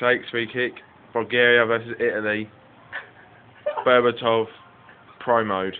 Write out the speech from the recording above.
takes free kick. Bulgaria versus Italy. Berbatov, pro mode.